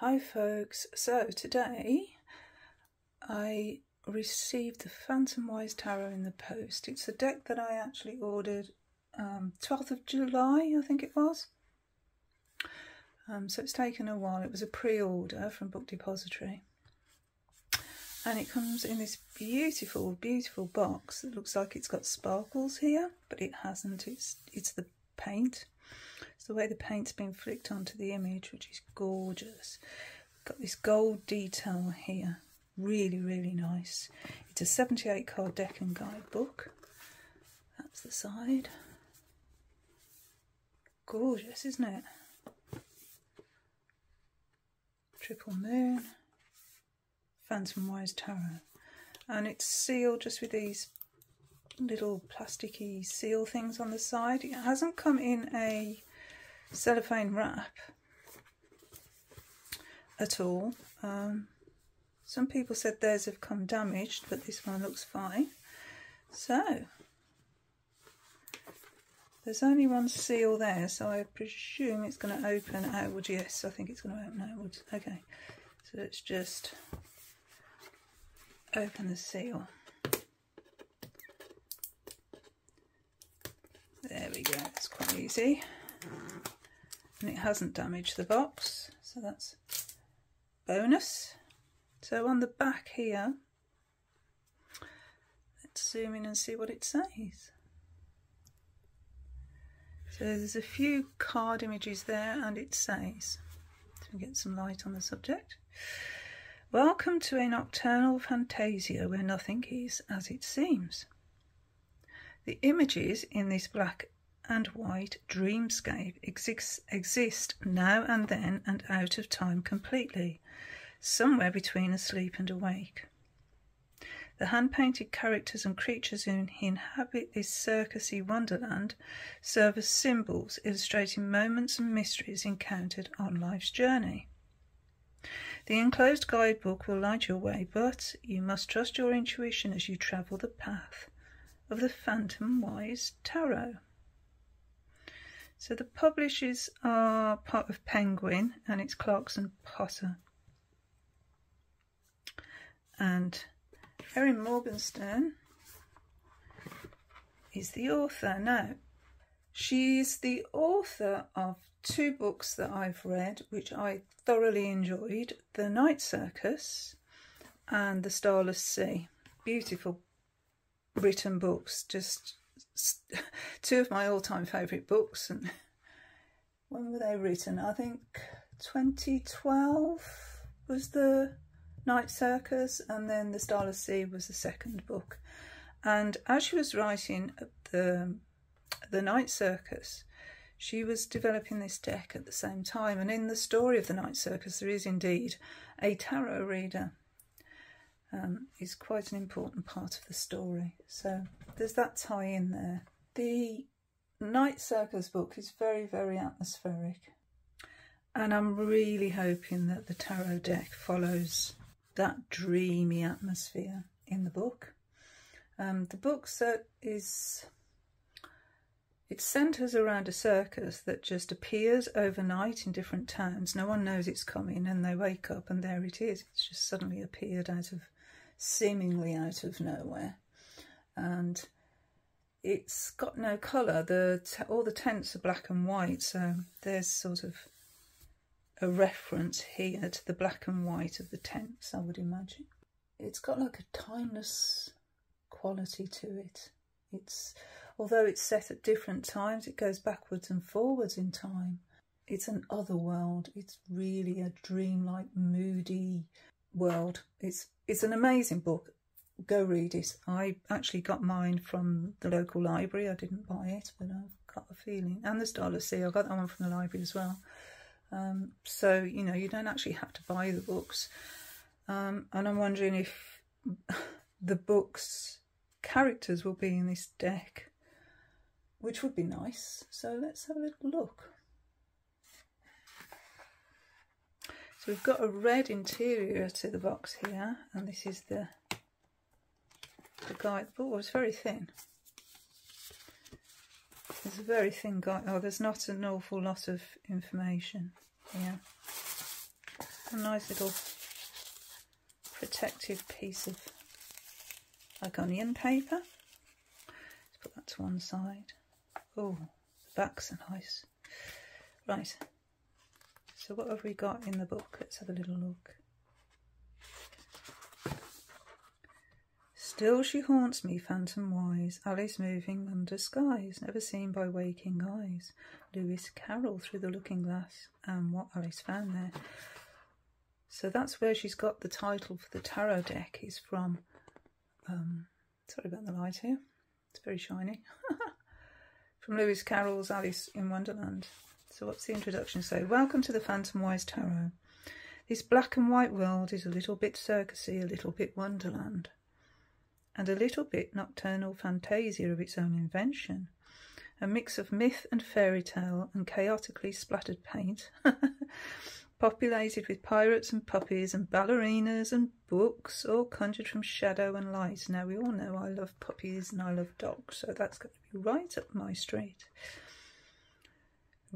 Hi folks, so today I received the Phantomwise Tarot in the post. It's a deck that I actually ordered um, 12th of July, I think it was. Um, so it's taken a while. It was a pre-order from Book Depository. And it comes in this beautiful, beautiful box It looks like it's got sparkles here, but it hasn't. It's, it's the paint. The way the paint's been flicked onto the image, which is gorgeous. Got this gold detail here. Really, really nice. It's a 78 card deck and guidebook. That's the side. Gorgeous, isn't it? Triple Moon. Phantomwise Tarot. And it's sealed just with these little plasticky seal things on the side. It hasn't come in a cellophane wrap at all. Um, some people said theirs have come damaged, but this one looks fine. So, there's only one seal there, so I presume it's going to open outwards. Yes, I think it's going to open outwards. Okay, so let's just open the seal. There we go, it's quite easy. And it hasn't damaged the box, so that's bonus. So on the back here, let's zoom in and see what it says. So there's a few card images there and it says, to get some light on the subject, Welcome to a nocturnal fantasia where nothing is as it seems. The images in this black and white dreamscape exist, exist now and then and out of time completely, somewhere between asleep and awake. The hand painted characters and creatures who inhabit this circusy wonderland serve as symbols illustrating moments and mysteries encountered on life's journey. The enclosed guidebook will light your way, but you must trust your intuition as you travel the path of the Phantomwise Tarot. So the publishers are part of Penguin and it's Clarkson Potter. And Erin Morgenstern is the author. Now, she's the author of two books that I've read, which I thoroughly enjoyed The Night Circus and The Starless Sea. Beautiful written books, just two of my all time favourite books. And when were they written? I think 2012 was the Night Circus, and then The Starless Sea was the second book. And as she was writing the the Night Circus, she was developing this deck at the same time. And in the story of the Night Circus, there is indeed a tarot reader um, is quite an important part of the story. So there's that tie in there. The Night Circus book is very, very atmospheric. And I'm really hoping that the tarot deck follows that dreamy atmosphere in the book. Um, the book set is, it centres around a circus that just appears overnight in different towns. No one knows it's coming and they wake up and there it is. It's just suddenly appeared out of seemingly out of nowhere. And it's got no colour. The all the tents are black and white, so there's sort of a reference here to the black and white of the tents, I would imagine. It's got like a timeless quality to it. It's although it's set at different times, it goes backwards and forwards in time. It's an other world. It's really a dreamlike, moody world. It's it's an amazing book. Go read it. I actually got mine from the local library. I didn't buy it, but I've got a feeling. And the Starless Sea, I got that one from the library as well. Um, so, you know, you don't actually have to buy the books. Um, and I'm wondering if the books characters will be in this deck, which would be nice. So let's have a little look. So we've got a red interior to the box here, and this is the, the guide. Oh, it's very thin. It's a very thin guide. Oh, there's not an awful lot of information here. a nice little protective piece of like onion paper. Let's put that to one side. Oh, the backs are nice. Right, so what have we got in the book? Let's have a little look. Still she haunts me, phantomwise, Alice moving under skies, never seen by waking eyes. Lewis Carroll through the looking glass, and what Alice found there. So that's where she's got the title for the tarot deck is from. Um, sorry about the light here. It's very shiny. from Lewis Carroll's Alice in Wonderland. So what's the introduction say? Welcome to the Phantomwise Tarot. This black and white world is a little bit circusy, a little bit Wonderland and a little bit nocturnal fantasia of its own invention. A mix of myth and fairy tale and chaotically splattered paint, populated with pirates and puppies and ballerinas and books, all conjured from shadow and light. Now, we all know I love puppies and I love dogs, so that's going to be right up my street.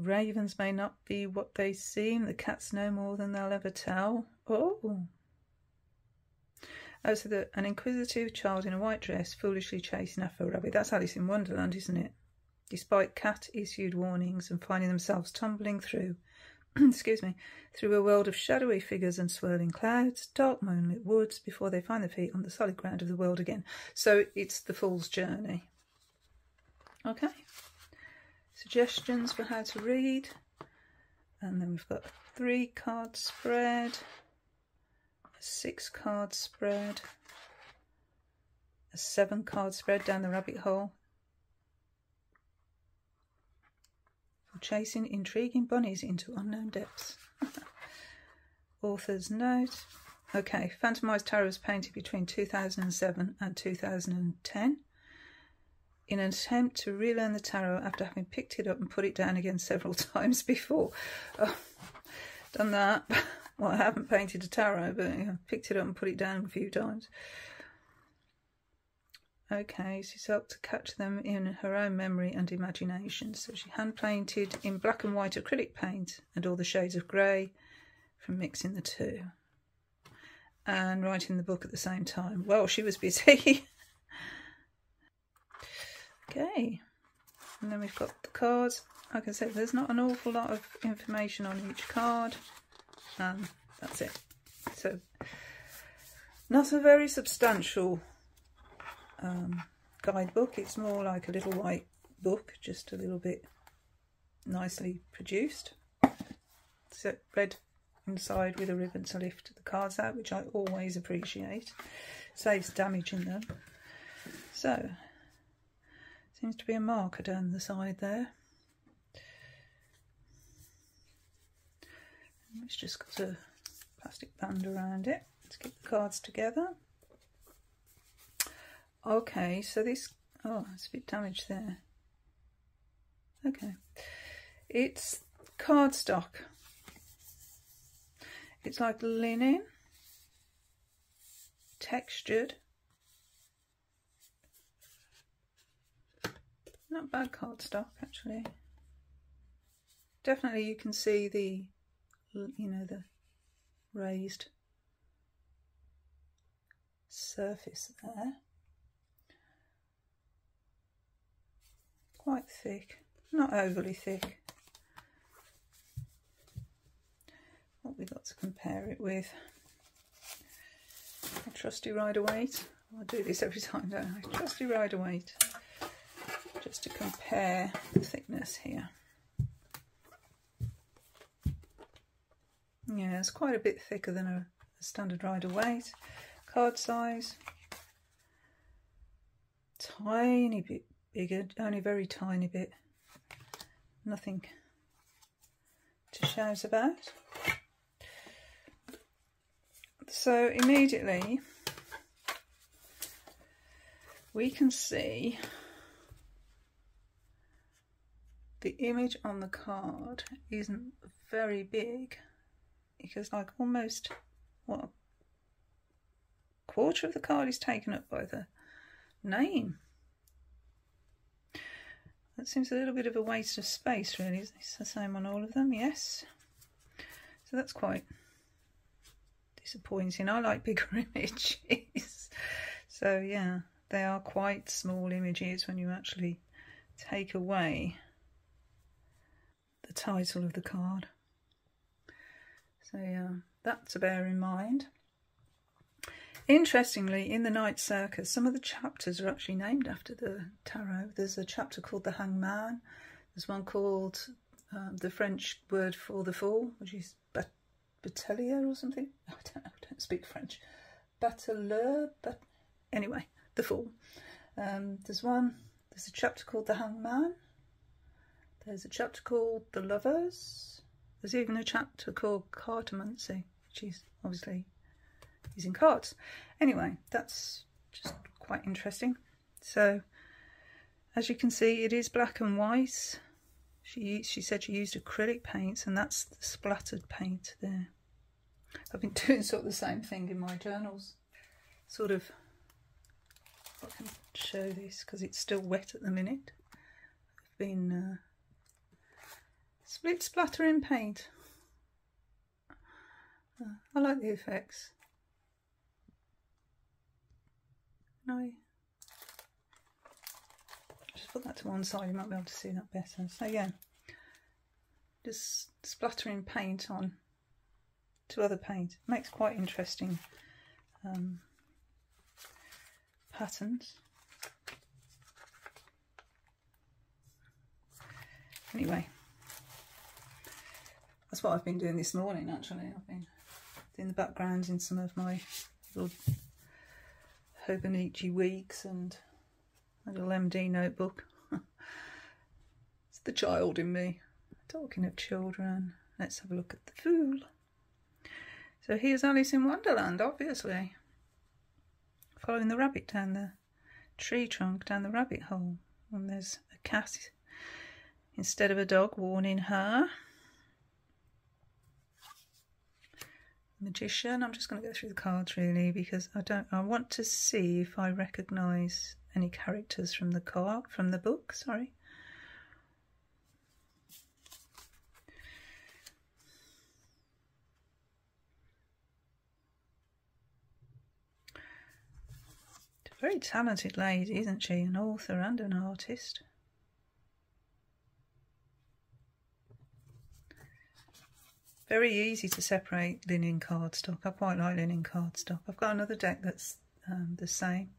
Ravens may not be what they seem, the cats know more than they'll ever tell. Oh, Oh, so the, an inquisitive child in a white dress foolishly chasing after a rabbit. That's Alice in Wonderland, isn't it? Despite cat-issued warnings and finding themselves tumbling through, excuse me, through a world of shadowy figures and swirling clouds, dark moonlit woods, before they find their feet on the solid ground of the world again. So it's the fool's journey. Okay. Suggestions for how to read. And then we've got three card spread a six card spread, a seven card spread down the rabbit hole. For chasing intriguing bunnies into unknown depths. Author's note. Okay, Phantomwise Tarot was painted between 2007 and 2010 in an attempt to relearn the tarot after having picked it up and put it down again several times before. Oh, done that. Well, I haven't painted a tarot, but I picked it up and put it down a few times. Okay, she's helped to catch them in her own memory and imagination. So she hand painted in black and white acrylic paint and all the shades of grey from mixing the two. And writing the book at the same time. Well, she was busy. okay, and then we've got the cards. Like I said, there's not an awful lot of information on each card and that's it. So, not a very substantial um, guidebook. It's more like a little white book, just a little bit nicely produced. So red inside with a ribbon to lift the cards out, which I always appreciate. Saves damage in them. So, seems to be a marker down the side there. It's just got a plastic band around it to keep the cards together. Okay, so this, oh, it's a bit damaged there. Okay, it's cardstock. It's like linen, textured. Not bad cardstock actually. Definitely you can see the you know, the raised surface there. Quite thick, not overly thick. What we got to compare it with? A trusty Rider-Waite. I do this every time, don't I? Trusty Rider-Waite. Just to compare the thickness here. Yeah, it's quite a bit thicker than a, a standard Rider-Waite. Card size, tiny bit bigger, only very tiny bit. Nothing to shout about. So immediately we can see the image on the card isn't very big because like almost what a quarter of the card is taken up by the name. That seems a little bit of a waste of space really. Is It's the same on all of them, yes. So that's quite disappointing. I like bigger images. so yeah, they are quite small images when you actually take away the title of the card. So yeah, that to bear in mind. Interestingly, in the Night Circus, some of the chapters are actually named after the tarot. There's a chapter called The Hangman. There's one called um, the French word for the fool, which is bat batelier or something. I don't know. I don't speak French. Bateleur, but anyway, the fool. Um, there's one. There's a chapter called The Hangman. There's a chapter called The Lovers. There's even a chapter called Cartomancy, which is obviously using cards. Anyway, that's just quite interesting. So, as you can see, it is black and white. She, she said she used acrylic paints and that's the splattered paint there. I've been doing sort of the same thing in my journals. Sort of, I can show this because it's still wet at the minute. I've been uh, split splattering paint. Uh, I like the effects. No. Just put that to one side, you might be able to see that better. So yeah, just splattering paint on to other paint. Makes quite interesting um, patterns. Anyway, that's what I've been doing this morning actually. I've been doing the background in some of my little Hobonichi weeks and a little MD notebook. it's the child in me. Talking of children, let's have a look at the fool. So here's Alice in Wonderland, obviously. Following the rabbit down the tree trunk, down the rabbit hole. And there's a cat instead of a dog warning her. Magician. I'm just going to go through the cards really because I don't. I want to see if I recognise any characters from the card from the book. Sorry. a very talented lady, isn't she? An author and an artist. Very easy to separate linen cardstock. I quite like linen cardstock. I've got another deck that's um, the same.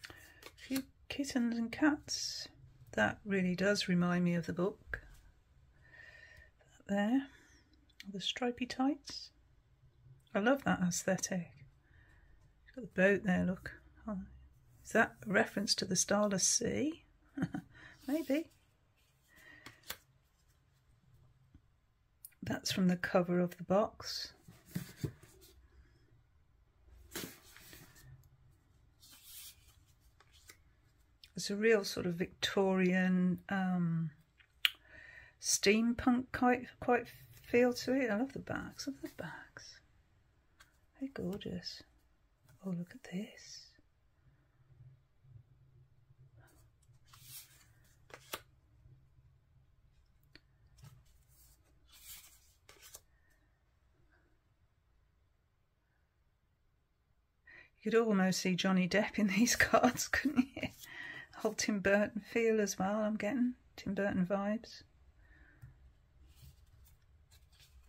A few kittens and cats. That really does remind me of the book. That there, the stripy tights. I love that aesthetic got the boat there, look. Oh, is that a reference to the Starless Sea? Maybe. That's from the cover of the box. It's a real sort of Victorian um, steampunk quite, quite feel to it. I love the backs. Look at the backs. They're gorgeous. Oh, look at this. You could almost see Johnny Depp in these cards, couldn't you? Whole Tim Burton feel as well, I'm getting. Tim Burton vibes.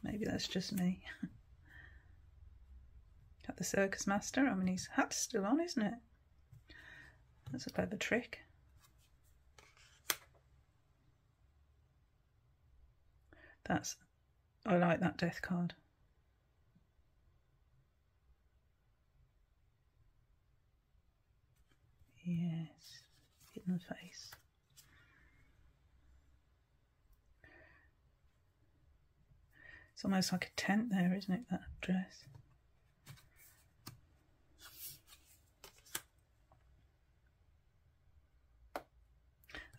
Maybe that's just me. The circus master. I mean, his hat's still on, isn't it? That's a clever trick. That's, I like that death card. Yes, hit in the face. It's almost like a tent there, isn't it, that dress?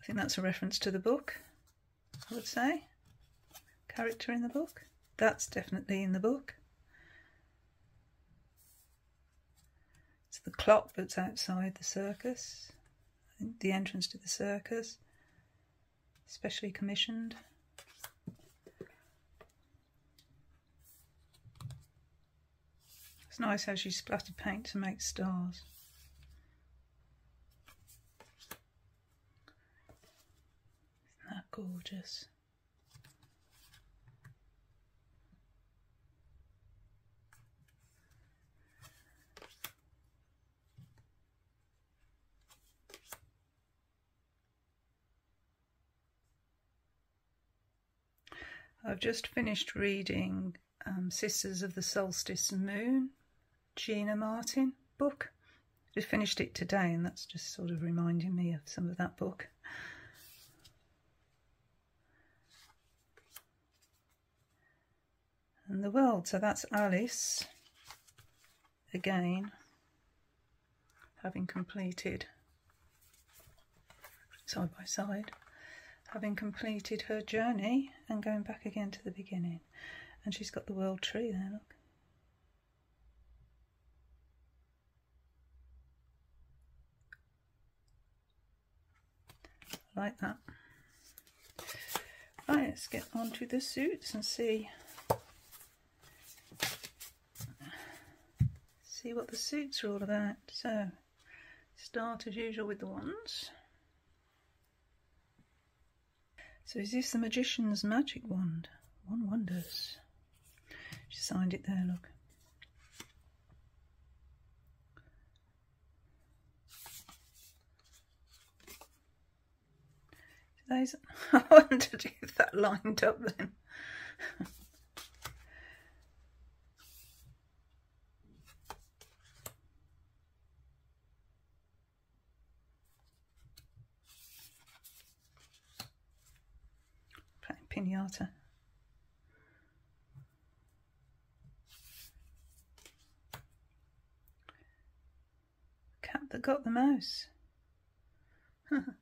I think that's a reference to the book, I would say. Character in the book. That's definitely in the book. It's the clock that's outside the circus, the entrance to the circus, specially commissioned. It's nice how she splattered paint to make stars. Isn't that gorgeous? I've just finished reading um, Sisters of the Solstice Moon, Gina Martin book. Just finished it today and that's just sort of reminding me of some of that book. And the world, so that's Alice again, having completed side by side having completed her journey and going back again to the beginning. And she's got the world tree there, look. like that. Right, let's get on to the suits and see see what the suits are all about. So, start as usual with the ones. So is this the magician's magic wand? One wonders. She signed it there, look. Those, I wondered if that lined up then. pinata. Cat that got the mouse.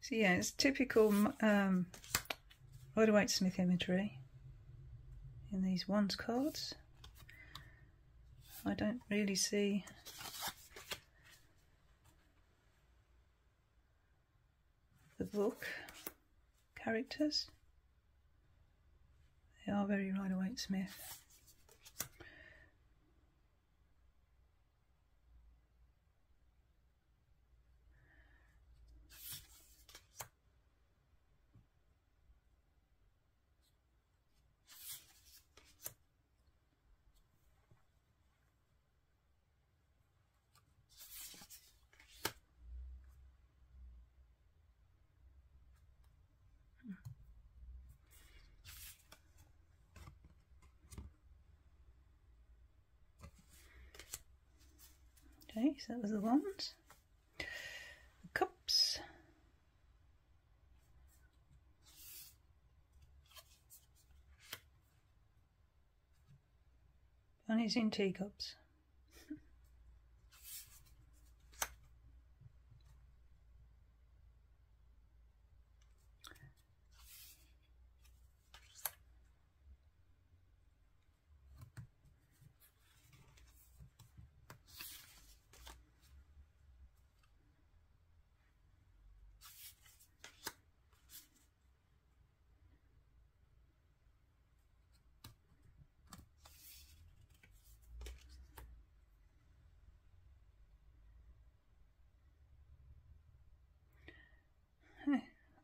So yeah, it's typical um, Rider Waite Smith imagery in these ones cards. I don't really see the book characters. They are very Rider so that was the ones. The cups. Bunnies in teacups.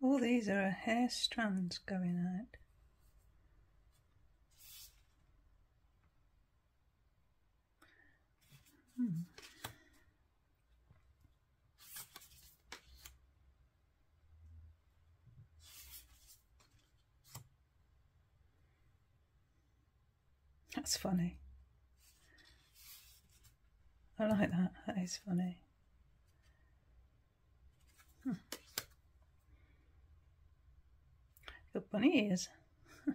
All these are hair strands going out. Hmm. That's funny. I like that. That is funny. Hmm. The bunny ears.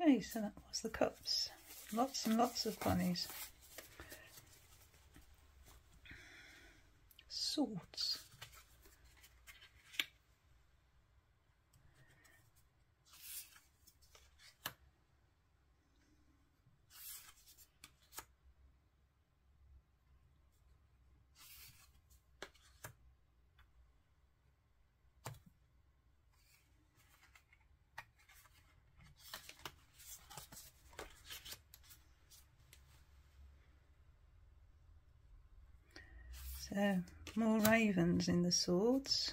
Okay, so that was the cups. Lots and lots of bunnies. Swords. So more ravens in the swords.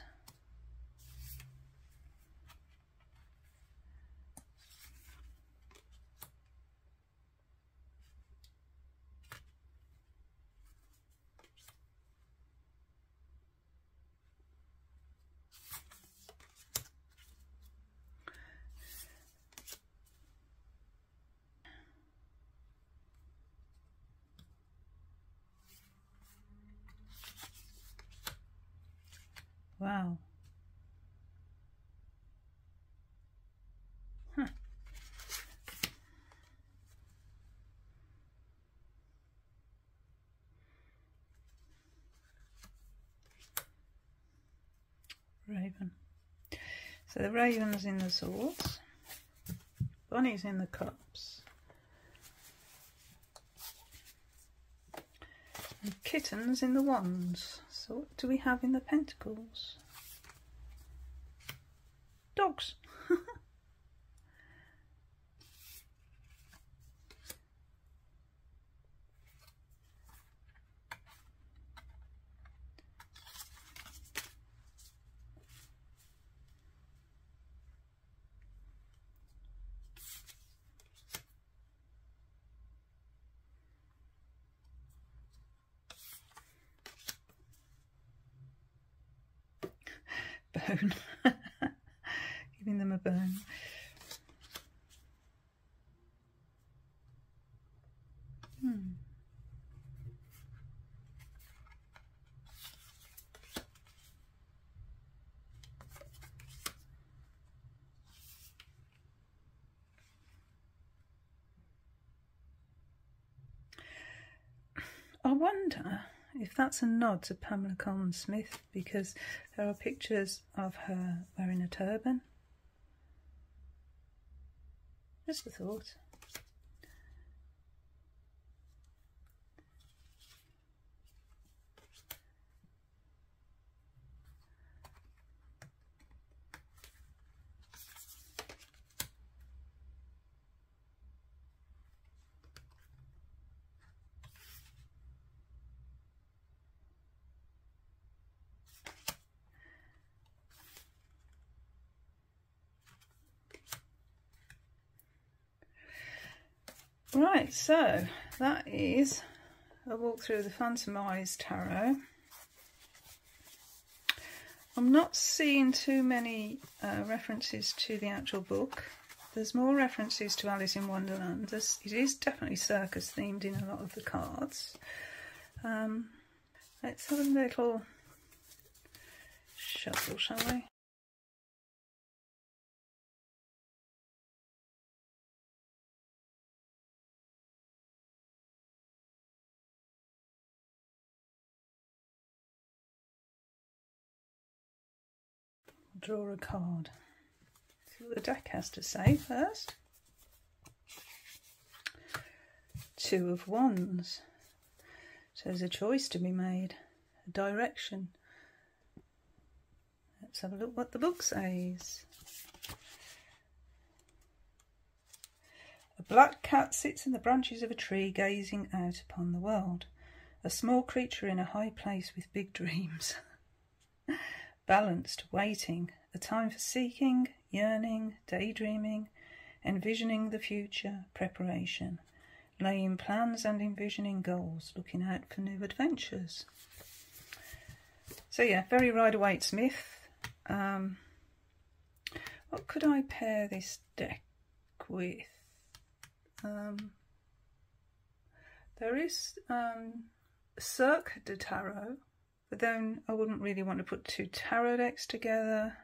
The raven's in the swords, bunny's in the cups, and kittens in the wands. So what do we have in the pentacles? Dogs. bone. Giving them a bone. Hmm. I wonder if that's a nod to Pamela Colman Smith because there are pictures of her wearing a turban. Just a thought. Right, so that is a walk through the Phantomwise Tarot. I'm not seeing too many uh, references to the actual book. There's more references to Alice in Wonderland. There's, it is definitely circus themed in a lot of the cards. Um, let's have a little shuffle, shall we? Draw a card. See what the deck has to say first. Two of Wands. So there's a choice to be made, a direction. Let's have a look what the book says. A black cat sits in the branches of a tree gazing out upon the world. A small creature in a high place with big dreams. Balanced, waiting, a time for seeking, yearning, daydreaming, envisioning the future, preparation, laying plans and envisioning goals, looking out for new adventures. So yeah, very Rider Waite Smith. Um, what could I pair this deck with? Um, there is um, Cirque de Tarot, but then I wouldn't really want to put two tarot decks together.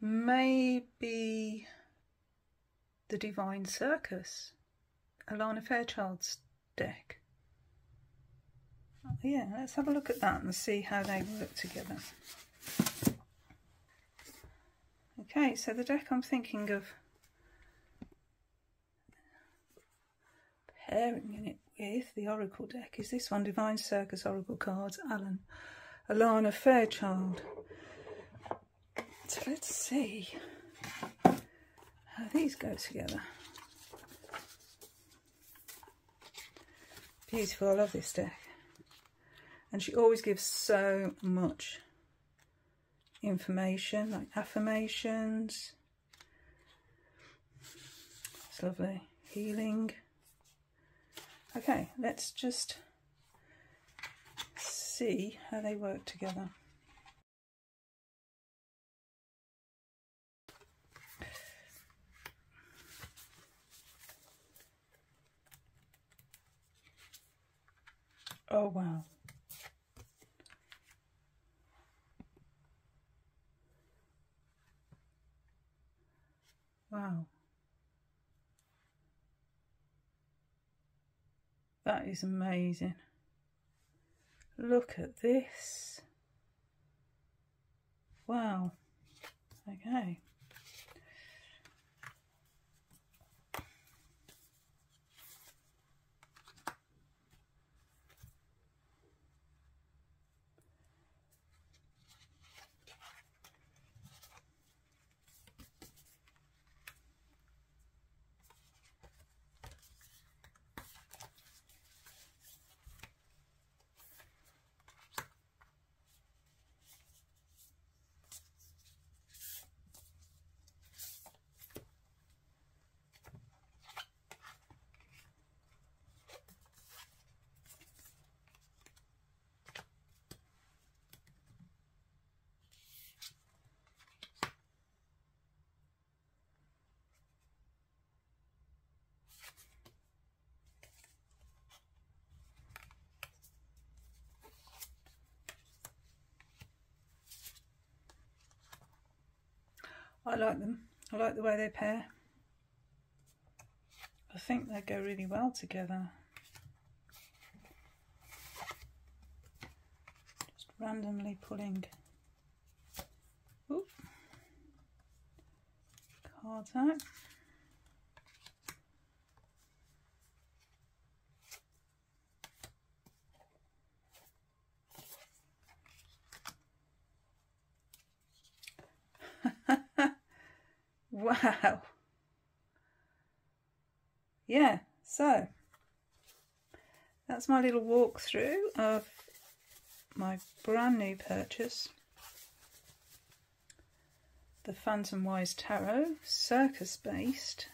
Maybe the Divine Circus, Alana Fairchild's deck. Yeah, let's have a look at that and see how they work together. Okay, so the deck I'm thinking of pairing it with the Oracle deck is this one, Divine Circus Oracle cards, Alan, Alana Fairchild. So let's see how these go together. Beautiful, I love this deck. And she always gives so much information, like affirmations. It's lovely. Healing. Okay, let's just see how they work together. Oh wow. That is amazing. Look at this. Wow. Okay. I like them. I like the way they pair. I think they go really well together. Just randomly pulling Oop. cards out. Wow. Yeah, so that's my little walkthrough of my brand new purchase. The Phantomwise Tarot, circus based,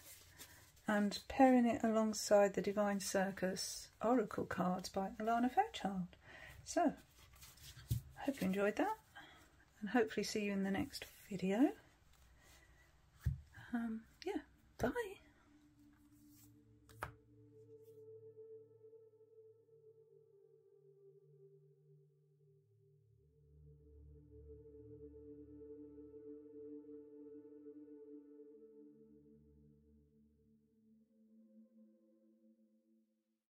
and pairing it alongside the Divine Circus Oracle cards by Alana Fairchild. So, hope you enjoyed that, and hopefully see you in the next video um, yeah, bye.